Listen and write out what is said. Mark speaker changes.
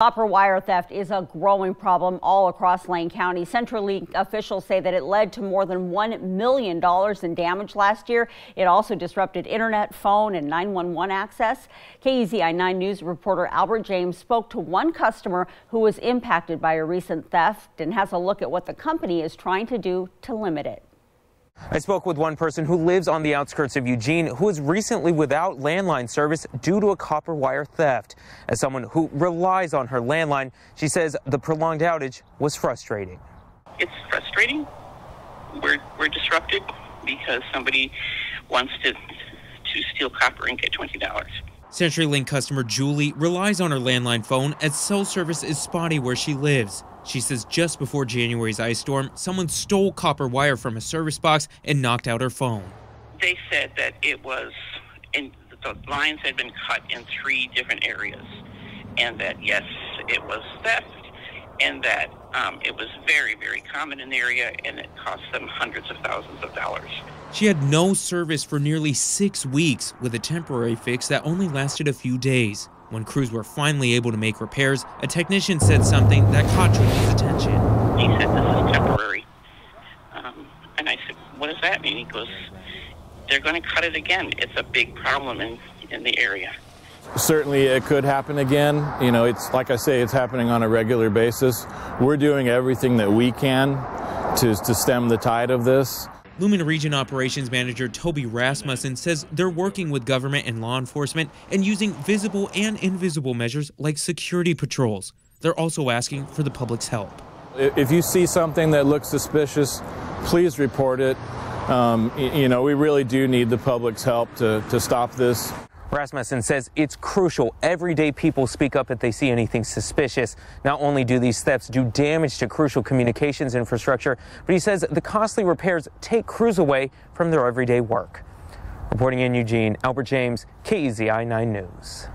Speaker 1: Copper wire theft is a growing problem all across Lane County. CenturyLink officials say that it led to more than $1 million in damage last year. It also disrupted internet, phone, and 911 access. KEZI 9 News reporter Albert James spoke to one customer who was impacted by a recent theft and has a look at what the company is trying to do to limit it.
Speaker 2: I spoke with one person who lives on the outskirts of Eugene who was recently without landline service due to a copper wire theft. As someone who relies on her landline, she says the prolonged outage was frustrating.
Speaker 3: It's frustrating. We're, we're disrupted because somebody wants to, to steal copper and get $20.
Speaker 2: CenturyLink customer Julie relies on her landline phone as cell service is spotty where she lives. She says just before January's ice storm, someone stole copper wire from a service box and knocked out her phone.
Speaker 3: They said that it was, in, the lines had been cut in three different areas, and that yes, it was theft, and that um, it was very, very common in the area, and it cost them hundreds of thousands of dollars.
Speaker 2: She had no service for nearly six weeks with a temporary fix that only lasted a few days. When crews were finally able to make repairs, a technician said something that caught Julie's attention.
Speaker 3: He said, This is temporary. Um, and I said, What does that mean? He goes, They're going to cut it again. It's a big problem in, in the area.
Speaker 4: Certainly, it could happen again. You know, it's like I say, it's happening on a regular basis. We're doing everything that we can to, to stem the tide of this.
Speaker 2: Lumen Region Operations Manager Toby Rasmussen says they're working with government and law enforcement and using visible and invisible measures like security patrols. They're also asking for the public's help.
Speaker 4: If you see something that looks suspicious, please report it. Um, you know, we really do need the public's help to, to stop this.
Speaker 2: Rasmussen says it's crucial everyday people speak up if they see anything suspicious. Not only do these thefts do damage to crucial communications infrastructure, but he says the costly repairs take crews away from their everyday work. Reporting in Eugene, Albert James, KEZI 9 News.